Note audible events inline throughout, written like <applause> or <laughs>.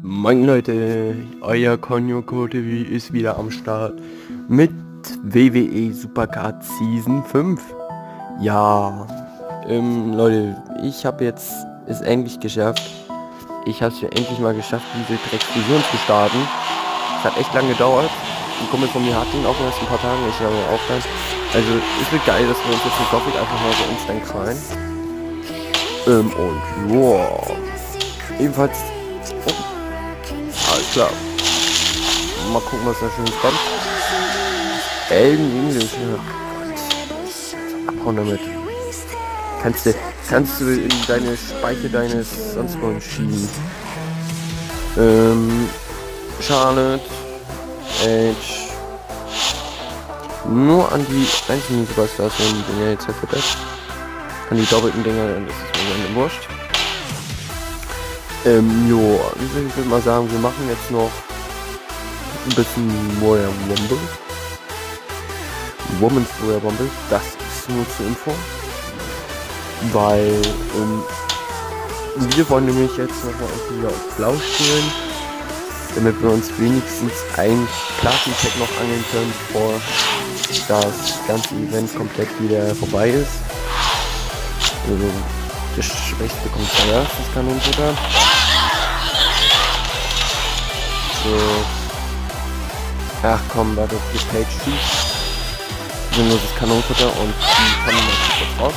Moin Leute, euer Konjoko TV ist wieder am Start mit WWE Supercard Season 5. Ja, ähm, Leute, ich habe jetzt es endlich geschafft. Ich habe es ja endlich mal geschafft, diese Drecksfusion zu starten. Es hat echt lange gedauert. Ein Kumpel von mir hat ihn auch erst ein paar Tage, ich habe auch dann. Also es wird geil, dass wir uns jetzt mit Gothic einfach mal so instant rein. Ähm, und ja. Ebenfalls. Oh. Klar. Mal gucken, was da schön kommt. Elden English, ja. Abhauen damit. Kannst du, kannst du in deine Speicher deines sonst wo schieben. Ähm, Charlotte, Edge, nur an die einzelnen Superstars werden die Dinger jetzt verfüttert. An die doppelten Dinger, das ist mir dann wurscht. Ähm, jo, ich würde mal sagen, wir machen jetzt noch ein bisschen Royal Rumble. Woman's Royal Rumble, das ist nur zur Info. Weil, ähm, wir wollen nämlich jetzt nochmal wieder auf Blau spielen, damit wir uns wenigstens ein Platin-Pack noch angeln können, bevor das ganze Event komplett wieder vorbei ist. Also, der Schwächste bekommt zuerst das Kanonenfutter. So. Ach komm, warte, die Page Sheet. Nur das Kanonenfutter und die kommen natürlich raus.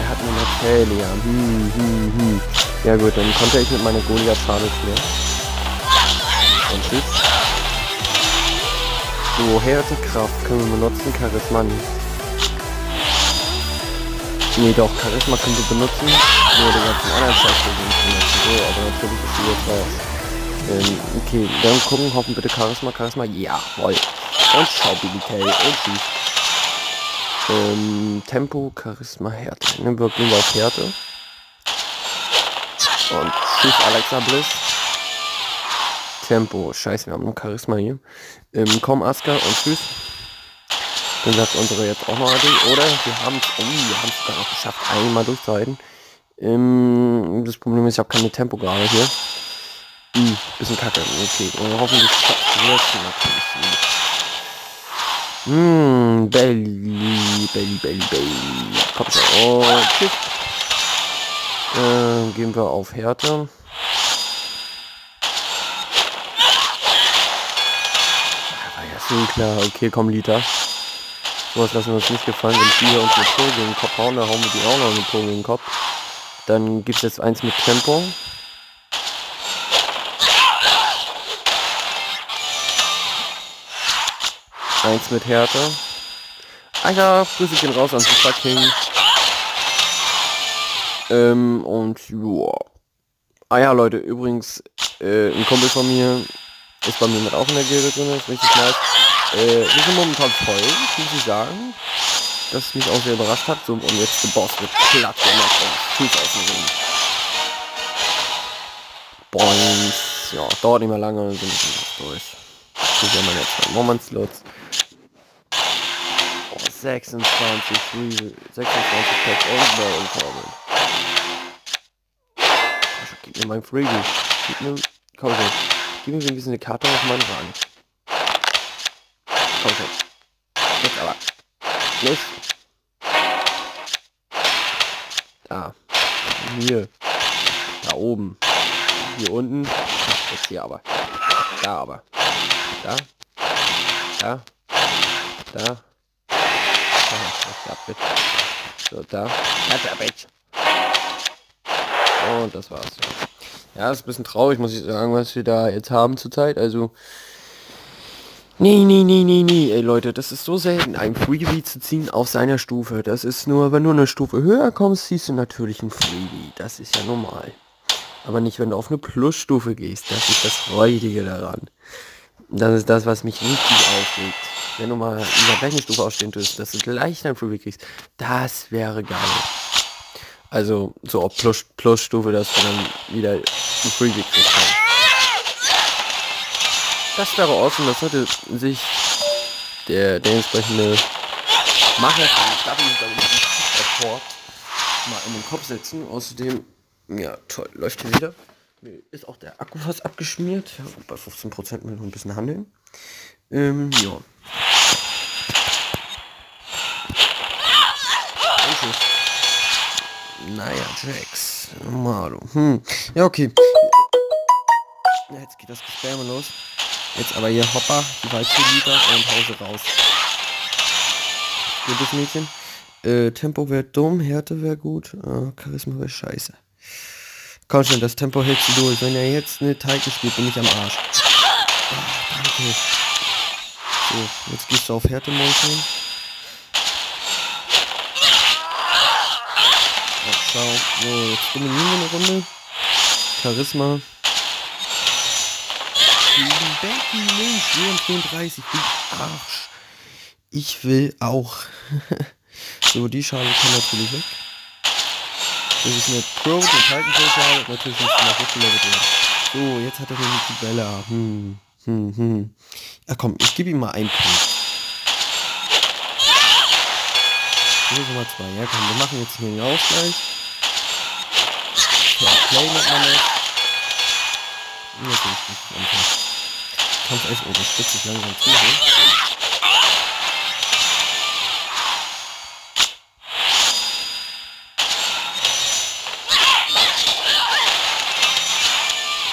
Er hat eine Talia. Hm, hm, hm. Ja gut, dann konnte ich mit meiner Goliath schade spielen. Und tschüss. So, Härtekraft können wir benutzen, Charisma nicht. Nee, doch, Charisma können wir benutzen. Nur den ganzen anderen Scheiß benutzen. So, aber natürlich ist die jetzt raus. Ähm, okay, dann gucken, hoffen bitte Charisma, Charisma, jawohl. Und Schaubilität und tschüss. Ähm, Tempo, Charisma, Härte. Nehmen wir gehen wir auf Härte. Und tschüss, Alexa Bliss. Tempo. Scheiße, wir haben noch Charisma hier. Ähm, komm, Aska und tschüss. Dann sagt unsere jetzt auch noch AD. Oder wir haben es, oh, wir haben es sogar geschafft, einmal durchzuhalten. Ähm, das Problem ist, ich habe keine Tempo gerade hier. Hm, bisschen kacke. Okay, und hoffentlich schafft wir es natürlich nicht. Hm, Belly, Belly, Belly, Belly. Komm schon. Und tschüss. Äh, gehen wir auf Härte. schon klar. Okay, komm, Liter. Was lassen wir uns nicht gefallen. Wenn die uns eine Pro gegen den Kopf hauen, dann hauen wir die auch noch eine Pro gegen den Kopf. Dann gibt es jetzt eins mit Tempo. Eins mit Härte. Alter, Grüße gehen raus an Super King. Ähm, und ja. Ah ja, Leute, übrigens, äh, ein Kumpel von mir ist bei mir mit auch in der Gilde drin, ist richtig nice. Äh, wir sind momentan voll, muss ich sagen. Das mich auch sehr überrascht hat. So, und jetzt der Boss wird platt gemacht und Fuß aus dem Ring. Boings. Ja, dauert nicht mehr lange, sind wir durch. Das ist ja meine zwei Moment-Slots. Oh, 26, 26 Packs und Ball incoming. Gib mir mein Freebie. Gib mir... Komm schon. Gib mir wenigstens eine Karte auf meinen Rang. Komm schon. Jetzt aber. Los. Da. Hier. Da oben. Hier unten. Jetzt hier aber. Da aber. Da. Da. Da. So, da. Und das war's. Ja, ist ein bisschen traurig, muss ich sagen, was wir da jetzt haben zurzeit. Also, nee, nee, nee, nee, nee, ey Leute, das ist so selten, ein Freebie zu ziehen auf seiner Stufe. Das ist nur, wenn du eine Stufe höher kommst, ziehst du natürlich ein Freebie. Das ist ja normal. Aber nicht, wenn du auf eine Plus-Stufe gehst. Das ist das Freudige daran. Das ist das, was mich richtig aufregt. Wenn du mal in der gleichen Stufe ausstehen tust, dass du gleich dein Freebie kriegst, das wäre geil. Also so auf Plus, Plus Stufe, dass wir dann wieder ein Freebie kriegen Das wäre awesome, das sollte sich der, der entsprechende Macher von Staffel mal in den Kopf setzen. Außerdem, ja toll, läuft hier wieder. ist auch der Akku fast abgeschmiert. Bei 15% will noch ein bisschen handeln. Ähm, ja. Naja, Jax. Malo. Hm. Ja, okay. Jetzt geht das Gesperme los. Jetzt aber hier Hopper, die Waldbelieber und Hause raus. Gutes Mädchen. Äh, Tempo wäre dumm, Härte wäre gut, äh, Charisma wäre scheiße. Komm schon, das Tempo hält sie durch. Wenn er jetzt eine Teige spielt, bin ich am Arsch. Oh, danke. So, jetzt gehst du auf Härte. Oh, schau. So, jetzt dominieren wir eine Runde. Charisma. Becky Lynch, 34, du Arsch. Ich will auch. <laughs> so, die Schale kann natürlich weg. Das ist eine Pro, den Titan Schale, natürlich nicht mehr hochgelevelt werden. So, jetzt hat er nämlich die Bella. Hm, hm, hm. Ja komm, ich gebe ihm mal einen Punkt. So, Nummer zwei. Ja komm, wir machen jetzt hier den Ausgleich. Ja, Play nennt man das. Natürlich nicht einfach. Kampf F oben spitzt sich langsam zu.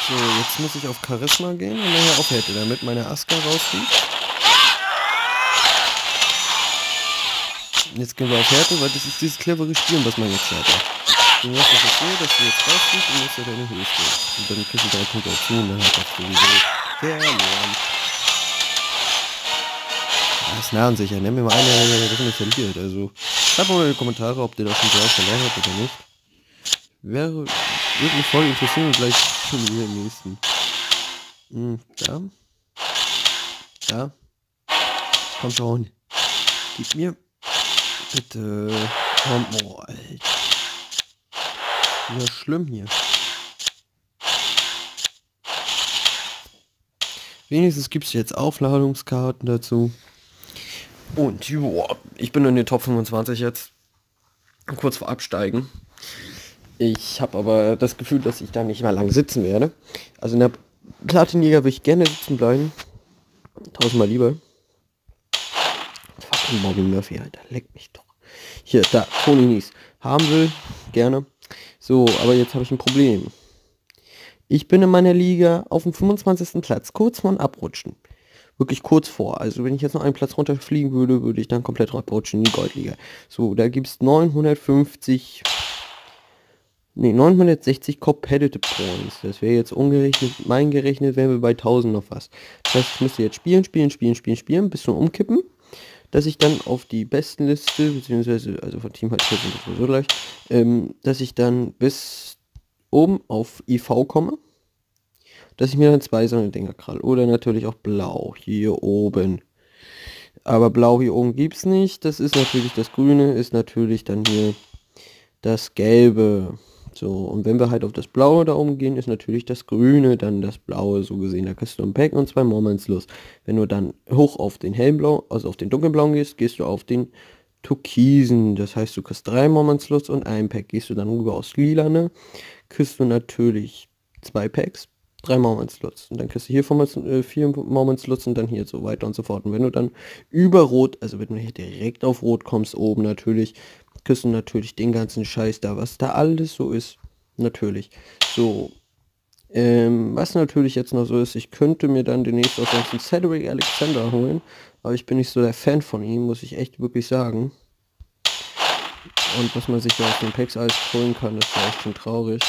So, jetzt muss ich auf Charisma gehen und nachher auf Härte, damit meine Aska rausfliegt. Jetzt gehen wir auf Härte, weil das ist dieses clevere Spielen, was man jetzt hat. Du machst das so, dass du jetzt rausfliegst und musst ja deine Höhe stehen. Und dann kriegst du drei Punkte dazu und dann hat das sowieso verloren. Das nahen sich ja. Nennen wir mal eine, das nicht verliert. Also, schreibt mal in die Kommentare, ob ihr das schon gleich verloren habt oder nicht. Wäre, würde mich voll interessieren und gleich schon wieder im nächsten. Hm, da. Da. Komm schon. Gib mir. Bitte. Komm, oh, Alter. Ja, schlimm hier. Wenigstens gibt es jetzt Aufladungskarten dazu. Und joa, ich bin in den Top 25 jetzt. Kurz vor Absteigen. Ich habe aber das Gefühl, dass ich da nicht mehr lang sitzen werde. Also in der Platinliga würde ich gerne sitzen bleiben. Tausendmal lieber. Fucking Bobby Murphy, Alter. Leck mich doch. Hier, da, Tony Nies. Haben will, gerne. So, aber jetzt habe ich ein Problem. Ich bin in meiner Liga auf dem 25. Platz, kurz vor Abrutschen. Wirklich kurz vor. Also wenn ich jetzt noch einen Platz runterfliegen würde, würde ich dann komplett abrutschen in die Goldliga. So, da gibt es 950... Ne, 960 Competitive Points. Das wäre jetzt ungerechnet, mein gerechnet wären wir bei 1000 noch was. Das heißt, ich müsste jetzt spielen, spielen, spielen, spielen, spielen, bis zum Umkippen. Dass ich dann auf die besten Liste, beziehungsweise, also von Team halt sowieso gleich, ähm, dass ich dann bis oben auf IV komme, dass ich mir dann zwei so eine Dinger krall. Oder natürlich auch blau hier oben. Aber blau hier oben gibt es nicht. Das ist natürlich das Grüne, ist natürlich dann hier das Gelbe. So, und wenn wir halt auf das Blaue da oben gehen, ist natürlich das Grüne dann das Blaue, so gesehen. Da kriegst du ein Pack und zwei Moments los. Wenn du dann hoch auf den hellblau, also auf den dunkelblauen gehst, gehst du auf den Türkisen. Das heißt, du kriegst drei Moments los und ein Pack. Gehst du dann rüber aus Lilane, kriegst du natürlich zwei Packs, drei Moment Slots. Und dann kriegst du hier äh, vier Moment Slots und dann hier so weiter und so fort. Und wenn du dann über Rot, also wenn du hier direkt auf Rot kommst, oben natürlich, kriegst du natürlich den ganzen Scheiß da, was da alles so ist. Natürlich. So. Ähm, was natürlich jetzt noch so ist, ich könnte mir dann demnächst auch sonst einen Cedric Alexander holen, aber ich bin nicht so der Fan von ihm, muss ich echt wirklich sagen. Und was man sich ja aus den Packs alles holen kann, ist echt schon traurig.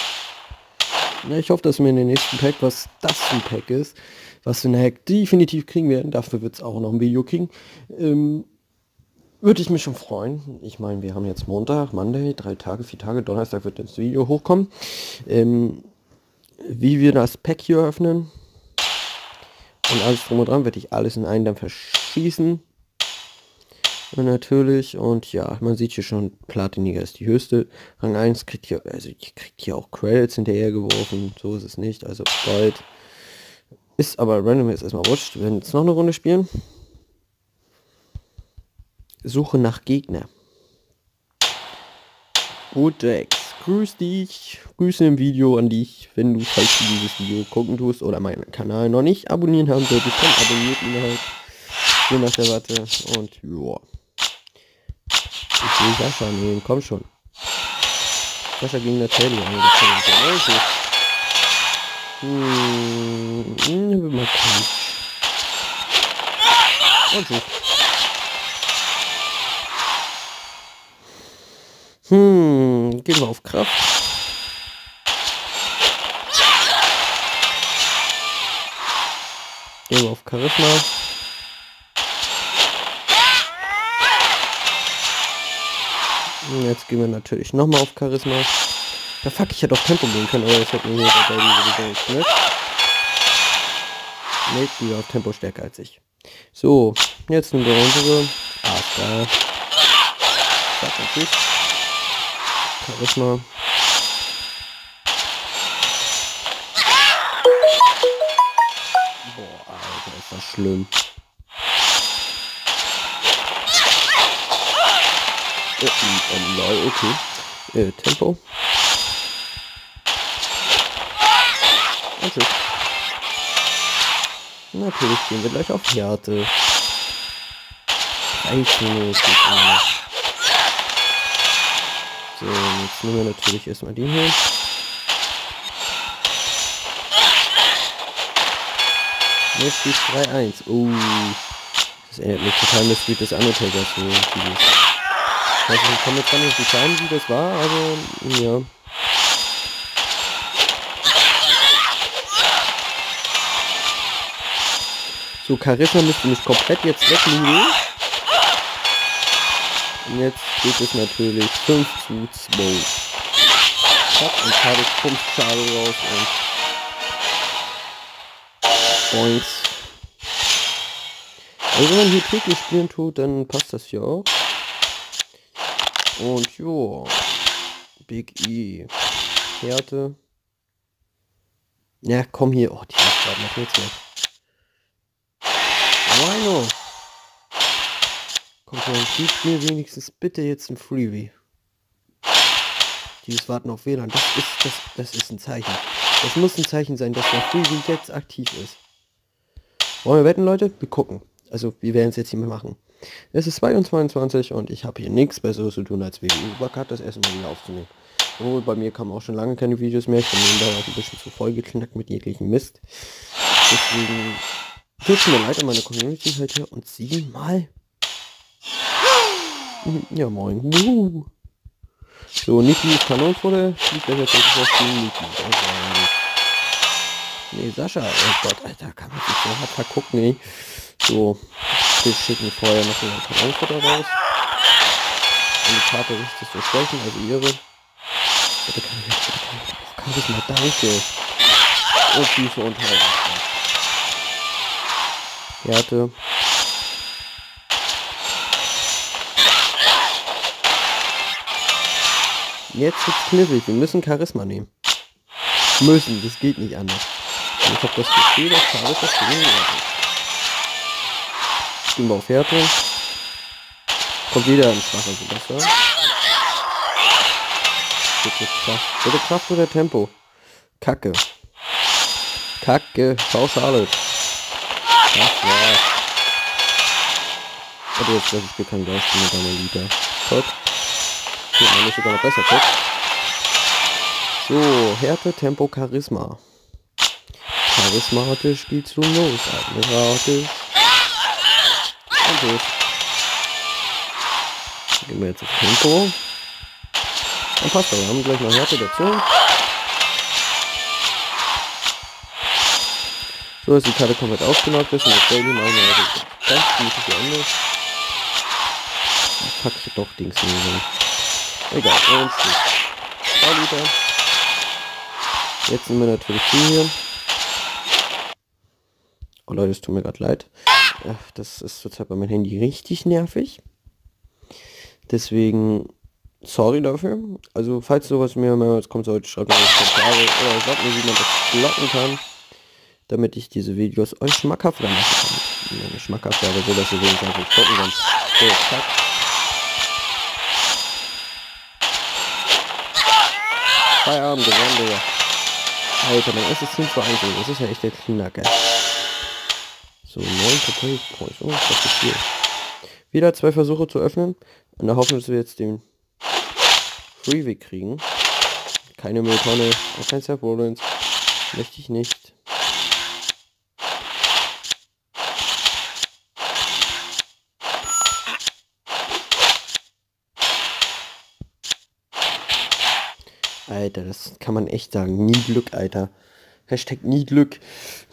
Ja, ich hoffe, dass wir in den nächsten Pack, was das ein Pack ist, was wir nachher definitiv kriegen werden, dafür wird es auch noch ein Video kriegen, ähm, würde ich mich schon freuen. Ich meine, wir haben jetzt Montag, Monday, drei Tage, vier Tage, Donnerstag wird das Video hochkommen. Ähm, wie wir das Pack hier öffnen und alles drum und dran, werde ich alles in einen dann verschießen natürlich. Und ja, man sieht hier schon, Platiniger ist die höchste. Rang 1 kriegt hier, also ich kriegt hier auch Credits hinterher geworfen. So ist es nicht. Also bald. Ist aber random jetzt erstmal wurscht. Wir werden jetzt noch eine Runde spielen. Suche nach Gegner. Gut, Dex. grüß dich, Grüße im Video an dich, wenn du, falls du dieses Video gucken tust oder meinen Kanal noch nicht abonnieren haben solltest, dann abonniert ihn halt. So nach der Watte und ja. Will Sascha nehmen, komm schon. Sascha gegen Natalia. Also, hm, hm, mal gucken. Und tschüss. Hm, gehen wir auf Kraft. Gehen wir auf Charisma. Jetzt gehen wir natürlich nochmal auf Charisma. Ja fuck, ich hätte auch Tempo gehen können, aber das hätte mir hier dabei sowieso nicht ne? Nate wieder auf Tempo stärker als ich. So, jetzt nehmen wir unsere Asta. Sag natürlich. Charisma. Boah, Alter, ist das schlimm. Oh, lol, okay. Äh, Tempo. Und tschüss. Natürlich gehen wir gleich auf Härte. Reichen So, jetzt nehmen wir natürlich erstmal den hier. Jetzt die 3-1. Oh. Das erinnert mich total an das Lied des Undertakers. So, also ich kann jetzt gar nicht entscheiden, wie das war, aber ja. So, Charisma müsste mich komplett jetzt wegnehmen. Und jetzt geht es natürlich 5 zu 2. Zack, und Kades pumpt Schade raus und Boinks. Also wenn man hier täglich spielen tut, dann passt das hier auch. Und jo. Big E. Härte. Ja, komm hier. Oh, die ist gerade noch nichts mehr. Rhino. Komm schon, gib mir wenigstens bitte jetzt ein Freebie. Dieses Warten auf WLAN, das ist, das, das ist ein Zeichen. Das muss ein Zeichen sein, dass der Freebie jetzt aktiv ist. Wollen wir wetten, Leute? Wir gucken. Also, wir werden es jetzt hier machen. Es ist 22 und ich habe hier nichts Besseres zu tun, als WU Übercut das erste Mal wieder aufzunehmen. Obwohl, bei mir kamen auch schon lange keine Videos mehr. Ich bin da auch ein bisschen zu voll geknackt mit jeglichen Mist. Deswegen tut mir leid an meine Community heute und sieh mal. Ja, moin. Uh. So, Niki ist Kanonenfutter. Fliegt er jetzt auf den. Nee, Sascha. Oh Gott, Alter, kann man sich so hart vergucken, ey. So, wir schicken vorher noch den Kanonenfutter raus. Und die Karte richtig zu schwächen, also ihre. Bitte kann ich, bitte kann ich. Oh, kann ich mal danke. Und Füße und Hals. Härte. Jetzt wird's knifflig. Wir müssen Charisma nehmen. Müssen, das geht nicht anders. Und ich habe das Gefühl, dass Charisma das Gehen auf Härte. Kommt wieder ein schwacher Silvester. Bitte Kraft. Bitte Kraft oder Tempo. Kacke. Kacke. Schau Charlotte. Das. Oh, jetzt glaube ich, wir können gleich mit deiner Lieder. Top. Geht nicht sogar noch besser, top. So, Härte, Tempo, Charisma. Charismatisch geht's schon los. Admiratisch durch. Gehen wir jetzt auf Tempo. Dann passt er. Wir haben gleich noch Härte dazu. So ist die Karte komplett aufgenockt ist und das Daily machen wir das ganz gemütlich beendet. Fuck, ich doch Dings nehmen. Egal, und Zwei Liter. Jetzt sind wir natürlich hier. Oh Leute, es tut mir gerade leid. Ach, das ist zurzeit bei meinem Handy richtig nervig. Deswegen, sorry dafür. Also, falls sowas mir mehrmals kommt sollte, schreibt mir in die Kommentare oder sagt mir, wie man das blocken kann, damit ich diese Videos euch schmackhafter machen kann. Ja, nicht schmackhaft, aber so, dass ihr wenigstens nicht gucken könnt. So, zack. Feierabend gewonnen. Alter, mein erstes Team vor 1 Das ist ja echt der Knacker. So, 9 Total Points. Oh, das ist viel. Wieder zwei Versuche zu öffnen. In der Hoffnung, dass wir jetzt den Freeway kriegen. Keine Mülltonne. Auch kein Seth Rollins. Möchte ich nicht. Alter, das kann man echt sagen. Nie Glück, Alter. Hashtag nie Glück.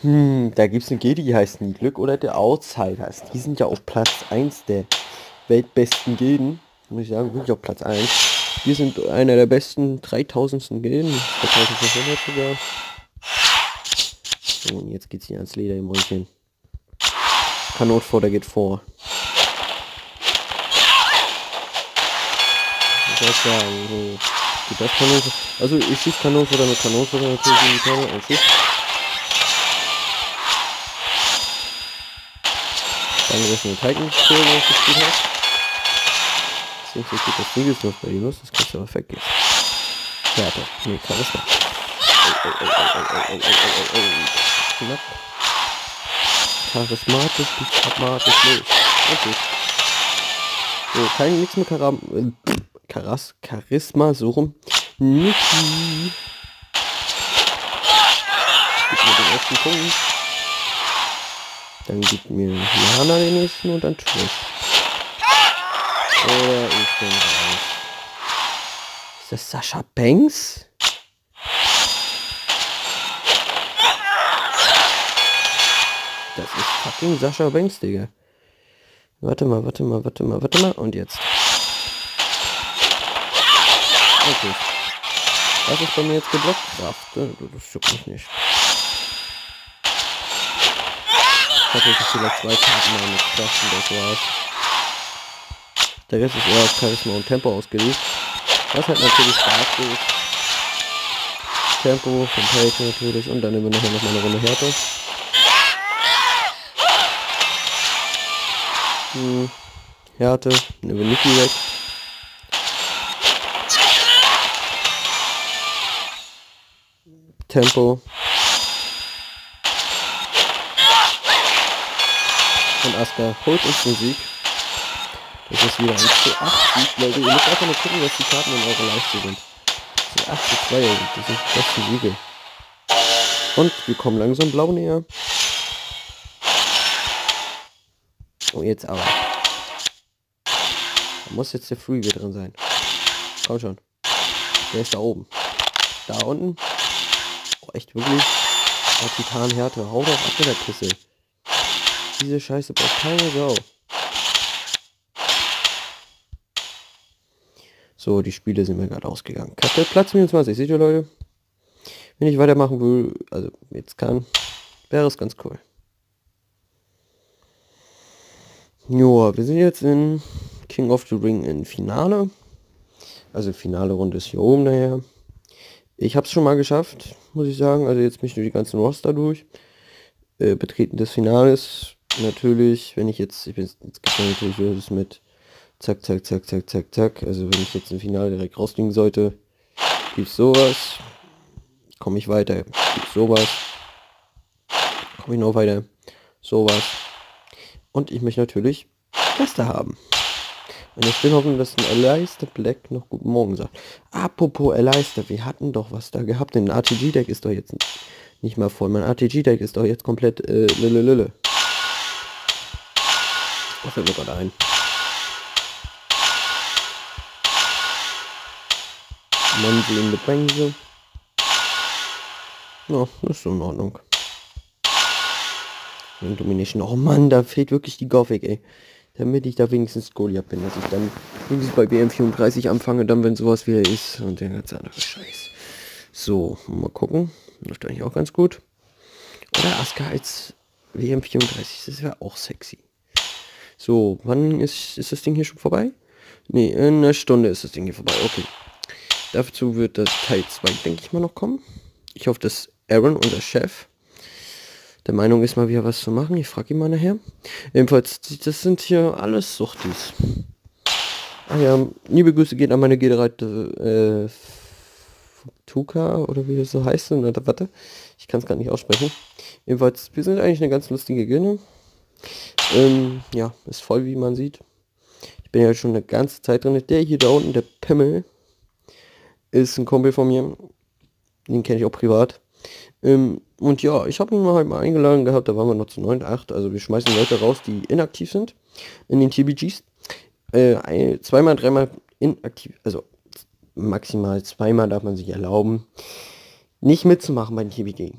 Hm, da gibt es eine Gilde, die heißt nie Glück oder der Outsiders. Die sind ja auf Platz 1 der weltbesten Gilden. Muss ich sagen, wirklich auf Platz 1. Wir sind einer der besten 3000. Gilden. 2500 sogar. So, und jetzt geht's hier ans Leder im Rücken. Kanotvorder geht vor. Ich würde sagen, so. Gut, das Kanonenfutter. Also ich schieße Kanonenfutter mit Kanonen oder natürlich in die Kanne. Ein Schuss. Dann ist eine Titan-Spiel, ich gespielt habe. Das ist nicht so gut, das Ding ist noch bei Yunus, das kannst du aber weggehen. Warte, nee, Charisma. Knapp. Charismatisch, pragmatisch, nee. Okay. So, kein, nichts mit Karam... Äh, Charas Charisma, so rum. Niki. Gib mir den ersten Punkt. Dann gibt mir Lana den nächsten und dann Trish. Oder ich bin raus. Ist das Sascha Banks? Das ist fucking Sascha Banks, Digga. Warte mal, warte mal, warte mal, warte mal. Und jetzt. Okay. Was ist bei mir jetzt geblockt? Kraft. Das juckt mich nicht. Ich hatte jetzt vielleicht zwei Karten mal mit Kraft und das war's. Der Rest ist eher auf Charisma und Tempo ausgelegt. Was halt natürlich stark ist. Tempo von Page natürlich und dann nehmen wir nachher noch mal eine Runde Härte. Hm. Härte, nehmen wir Niki weg. Tempo. Und Aska holt uns Sieg. Das ist wieder 1 zu 8 Sieg, Leute. Ihr müsst einfach nur gucken, was die Karten in eurer Leiste sind. Ist 8 zu 2 Sieg. Das sind die Siege. Und wir kommen langsam blau näher. Oh, jetzt aber. Da muss jetzt der Freeway drin sein. Komm schon. Der ist da oben. Da unten echt wirklich. Oh, Titanhärte. Hau doch ab mit der Pisse. Diese Scheiße braucht keine Sau. So, die Spiele sind mir gerade ausgegangen. Kapitel Platz 24. Seht ihr, Leute? Wenn ich weitermachen will, also jetzt kann, wäre es ganz cool. Joa, wir sind jetzt in King of the Ring in Finale. Also Finale Runde ist hier oben daher. Ich habe es schon mal geschafft, muss ich sagen. Also jetzt mich durch die ganzen Roster durch. Äh, Betreten des Finales. Natürlich, wenn ich jetzt, ich bin jetzt natürlich das mit zack, zack, zack, zack, zack, zack. Also wenn ich jetzt im Finale direkt rausfliegen sollte, gibt's sowas. Komme ich weiter, gibt's sowas. Komme ich noch weiter, sowas. Und ich möchte natürlich da haben. Und ich will hoffen, dass ein Aleister Black noch Guten Morgen sagt. Apropos Aleister, wir hatten doch was da gehabt. Denn RTG-Deck ist doch jetzt nicht mal voll. Mein RTG-Deck ist doch jetzt komplett äh, lille lille. Was fällt mir gerade ein? Mann sehen mit Bremse. Ja, ist in Ordnung. Domination. Oh Mann, da fehlt wirklich die Gothic, ey damit ich da wenigstens Goliath bin, dass ich dann wenigstens bei WM34 anfange, dann wenn sowas wieder ist und der ganze andere Scheiß. So, mal gucken. Läuft eigentlich auch ganz gut. Oder Aska als WM34, das wäre auch sexy. So, wann ist, ist das Ding hier schon vorbei? Ne, in einer Stunde ist das Ding hier vorbei. Okay. Dazu wird das Teil 2, denke ich mal, noch kommen. Ich hoffe, dass Aaron, unser Chef, der Meinung ist, mal wieder was zu machen. Ich frage ihn mal nachher. Jedenfalls, das sind hier alles Suchtis. Ach ja, liebe Grüße geht an meine Gedereite äh, Tuka oder wie das so heißt. Oder, warte, ich kann es gar nicht aussprechen. Jedenfalls, wir sind eigentlich eine ganz lustige Gilde. Ähm, ja, ist voll, wie man sieht. Ich bin ja schon eine ganze Zeit drin. Der hier da unten, der Pimmel, ist ein Kumpel von mir. Den kenne ich auch privat. Ähm, und ja, ich habe ihn mal halt mal eingeladen gehabt, da waren wir noch zu 9, 8. Also wir schmeißen Leute raus, die inaktiv sind in den TBGs. Äh, ein, zweimal, dreimal inaktiv, also maximal zweimal darf man sich erlauben, nicht mitzumachen bei den TBG.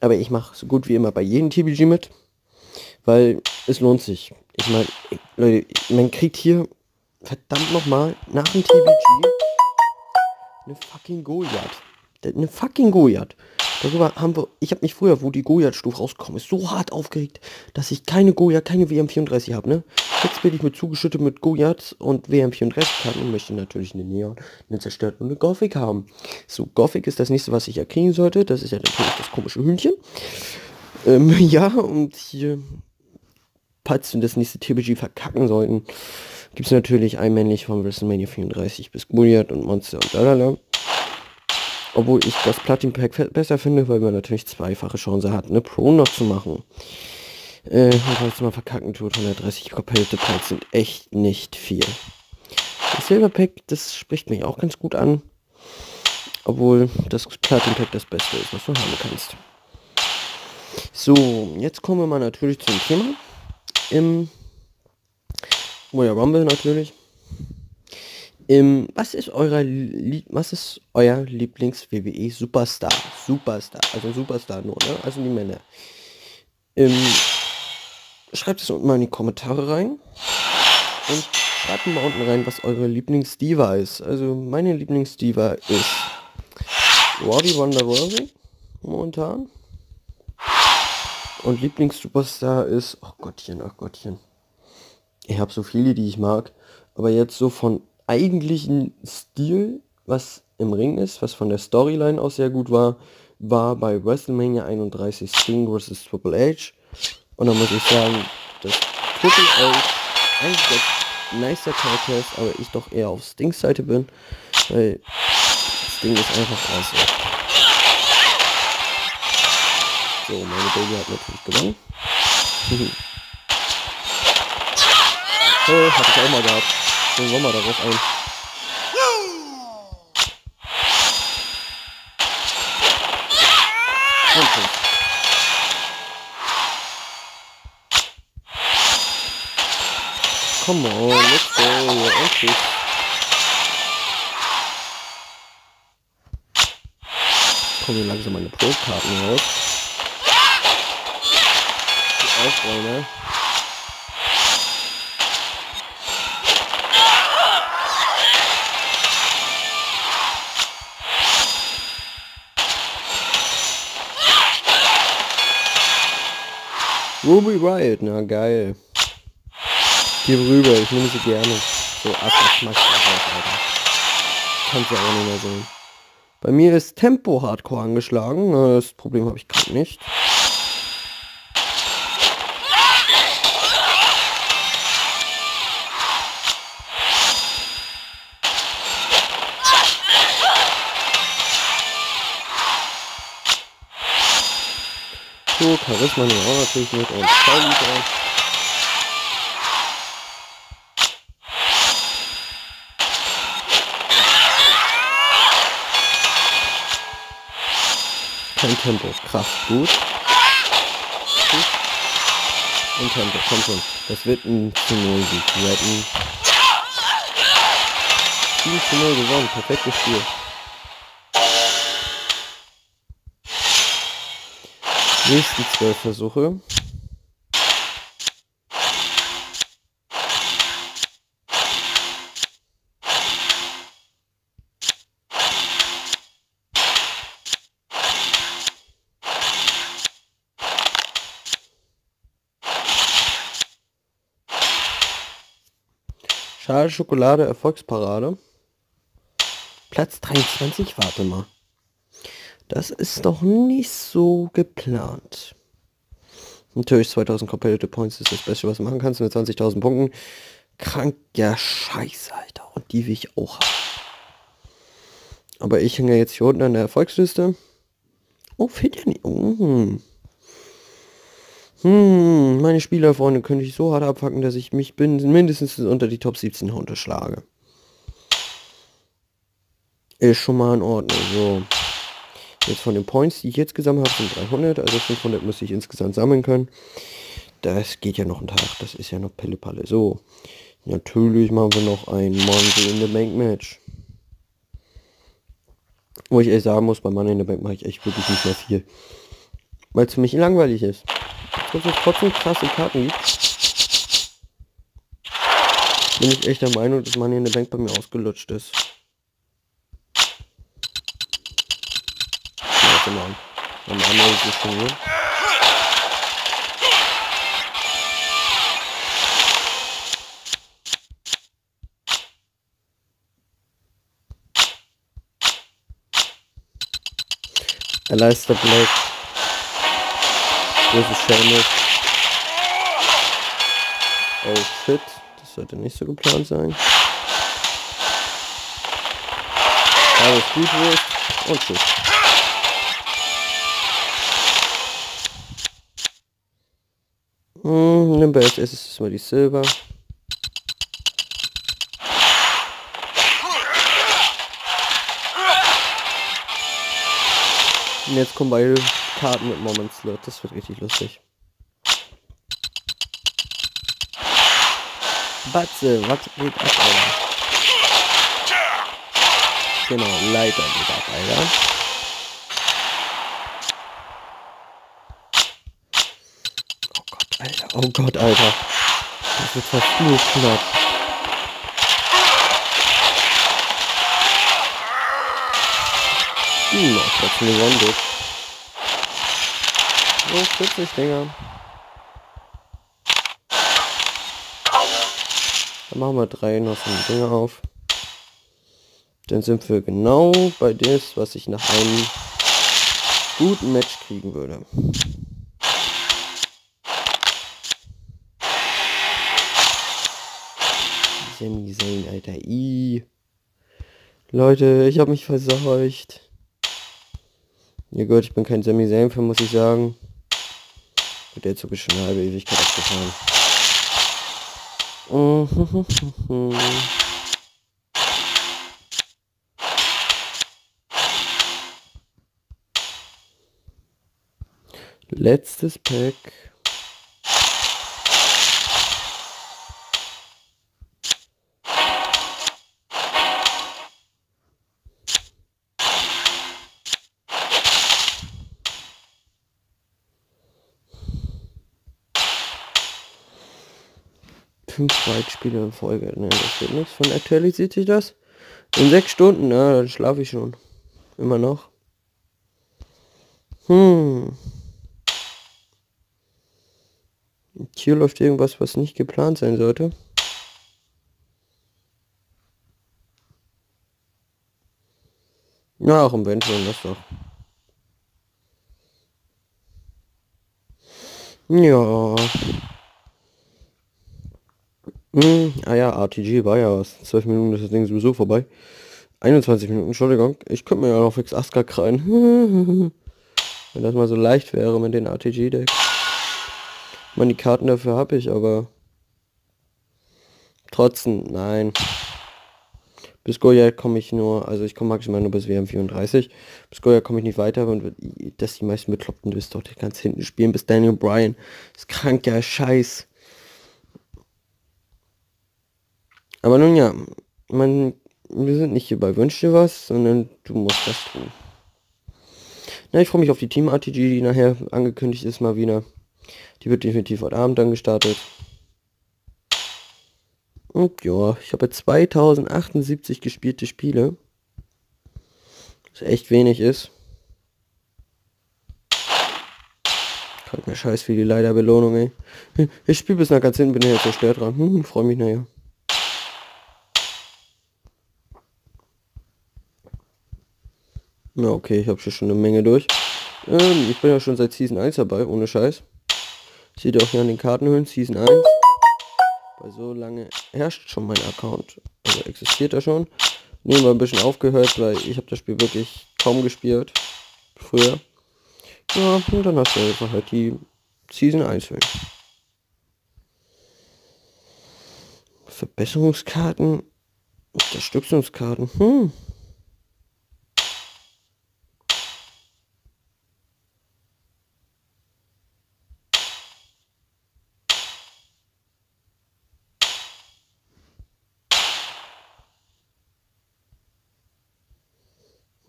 Aber ich mache so gut wie immer bei jedem TBG mit, weil es lohnt sich. Ich meine, Leute, man kriegt hier verdammt nochmal nach dem TBG eine fucking Goliath. Eine fucking Goliath. Darüber haben wir, ich habe mich früher, wo die Goliath-Stufe rausgekommen ist, so hart aufgeregt, dass ich keine Goliath, keine WM34 habe, ne? Jetzt bin ich mit zugeschüttet mit Goliath und WM34-Karten und möchte natürlich eine Neon, eine zerstörte und eine Gothic haben. So, Gothic ist das nächste, was ich ja kriegen sollte. Das ist ja natürlich das komische Hühnchen. Ähm, <laughs> ja, und hier, falls wir das nächste TBG verkacken sollten, gibt es natürlich einmännlich von WrestleMania 34 bis Goliath und Monster und lalala. Obwohl ich das Platin Pack besser finde, weil man natürlich zweifache Chance hat, eine Pro noch zu machen. Äh, falls man verkacken tut, 130 Competitive Points sind echt nicht viel. Das Silver Pack, das spricht mich auch ganz gut an. Obwohl das Platin Pack das Beste ist, was du haben kannst. So, jetzt kommen wir mal natürlich zum Thema. Im Royal Rumble natürlich. Ähm, was ist euer was ist euer Lieblings WWE Superstar? Superstar, also Superstar nur, ne? Also die Männer. Ähm, schreibt es unten mal in die Kommentare rein und schreibt mal unten rein, was eure Lieblingsdiva ist. Also meine Lieblingsdiva ist Robbie Wonder Rousey momentan. Und Lieblingssuperstar ist, oh Gottchen, oh Gottchen. Ich habe so viele, die ich mag, aber jetzt so von eigentlichen Stil, was im Ring ist, was von der Storyline aus sehr gut war, war bei WrestleMania 31 Sting vs. Triple H. Und da muss ich sagen, dass Triple H eigentlich der nicer Charakter ist, aber ich doch eher auf Stings Seite bin, weil Sting ist einfach awesome. So, meine Baby hat natürlich gewonnen. <laughs> hey, hatte ich auch mal gehabt. Wollen wir darauf ein. Und Come on, let's go. Okay. Kommen langsam meine Pro-Karten raus. Die Aufräume. Ruby Riot, na geil. Gib rüber, ich nehme sie gerne. So, ab, ich auch, Alter. Kannst du auch nicht mehr sehen. Bei mir ist Tempo Hardcore angeschlagen. Das Problem habe ich gerade nicht. So, Charisma nehmen wir auch natürlich mit und drauf. Kein Tempo, Kraft, gut. Und Tempo, komm schon. Das wird ein zu 0 Sieg. Wir hatten 7 zu 0 gewonnen, perfektes Spiel. Nächsten zwölf Versuche. Schale Schokolade Erfolgsparade. Platz 23, warte mal. Das ist doch nicht so geplant. Natürlich 2000 Competitive Points ist das Beste, was du machen kannst mit 20.000 Punkten. Kranker Scheiß, Alter. Und die will ich auch haben. Aber ich hänge jetzt hier unten an der Erfolgsliste. Oh, fehlt ja nicht. Oh. Hm. meine Spielerfreunde könnte ich so hart abfacken, dass ich mich bin mindestens unter die Top 17 unterschlage. Ist schon mal in Ordnung. So. Jetzt von den Points, die ich jetzt gesammelt habe, sind 300. Also 500 muss ich insgesamt sammeln können. Das geht ja noch ein Tag. Das ist ja noch Pille-Palle. So. Natürlich machen wir noch ein Monster in the Bank Match. Wo ich ehrlich sagen muss, bei Money in the Bank mache ich echt wirklich nicht mehr viel. Weil es für mich langweilig ist. Dass es trotzdem krasse Karten gibt. Bin ich echt der Meinung, dass Money in the Bank bei mir ausgelutscht ist. Warte mal. Am anderen ist schon hier. Alistair Black versus Seamus. Oh shit, das sollte nicht so geplant sein. Alles gut wird und tschüss. Nimm bei SS mal die Silber. Und jetzt kommen beide Karten mit Moment Slot. Das wird richtig lustig. Batze, was geht ab, Alter? Genau, Leiter geht ab, Alter. Oh Gott, Alter. Oh Gott, Alter. Das wird verflucht knapp. Hm, auch trotzdem gewonnen wird. So, 40 Dinger. Dann machen wir drei noch so Dinger auf. Dann sind wir genau bei das, was ich nach einem guten Match kriegen würde. Semi Zayn, Alter. I. Leute, ich habe mich verseucht. Ja gut, ich bin kein Sami Zayn-Fan, muss ich sagen. Mit der Zug ist schon eine halbe Ewigkeit abgefahren. <laughs> Letztes Pack. Fünf Zweitspiele in Folge. Ne, das wird nichts. Von aktualisiert sich das? In sechs Stunden, na, dann schlafe ich schon. Immer noch. Hm. Hier läuft irgendwas, was nicht geplant sein sollte. Ja, auch im Vent das doch. Ja. Hm, ah ja, RTG war ja was. 12 Minuten ist das Ding sowieso vorbei. 21 Minuten, Entschuldigung. Ich könnte mir ja noch fix Askak rein. <laughs> Wenn das mal so leicht wäre mit den RTG-Decks. Man, die Karten dafür habe ich, aber... Trotzdem, nein. Bis Goya komme ich nur, also ich komme maximal nur bis WM34. Bis Goya komme ich nicht weiter und dass die meisten Bekloppten bis dort ganz hinten spielen, bis Daniel Bryan. Das ist kranker Scheiß. Aber nun ja, man, wir sind nicht hier bei Wünsch dir was, sondern du musst das tun. Na, ich freue mich auf die Team-RTG, die nachher angekündigt ist mal wieder. Die wird definitiv heute Abend dann gestartet. Und ja, ich habe 2078 gespielte Spiele. Was echt wenig ist. Krank mir scheiß für die Leiderbelohnung, ey. Ich spiele bis nach ganz hinten, bin ja zerstört dran. Hm, freue mich nachher. Na okay, ich habe schon eine Menge durch. Ähm, ich bin ja schon seit Season 1 dabei, ohne Scheiß. Seht ihr auch hier an den Kartenhöhlen, Season 1. Bei so lange herrscht schon mein Account. Also existiert er schon. nebenbei ein bisschen aufgehört, weil ich habe das Spiel wirklich kaum gespielt. Früher. Ja, und dann hast du einfach halt die Season 1 Höhen. Verbesserungskarten, Unterstützungskarten, hm.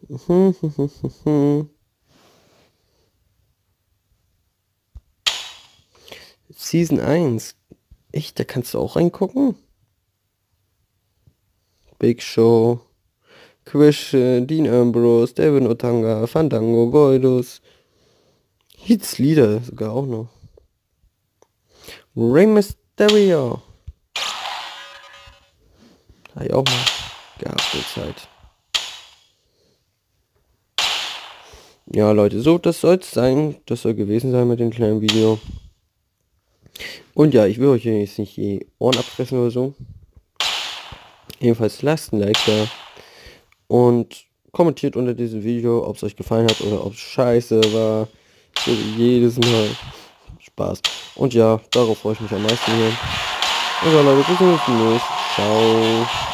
<laughs> Season 1. Echt, da kannst du auch reingucken? Big Show. Quish, Dean Ambrose, David Otanga, Fandango, Goldus. Hits Lieder sogar auch noch. Rey Mysterio. Habe ich auch mal gehabt, die Zeit. Ja, Leute, so, das soll es sein. Das soll gewesen sein mit dem kleinen Video. Und ja, ich will euch jetzt nicht die Ohren abfressen oder so. Jedenfalls lasst ein Like da. Und kommentiert unter diesem Video, ob es euch gefallen hat oder ob es scheiße war. So jedes Mal. Spaß. Und ja, darauf freue ich mich am meisten hier. Also Leute, bis zum nächsten Mal. Ciao.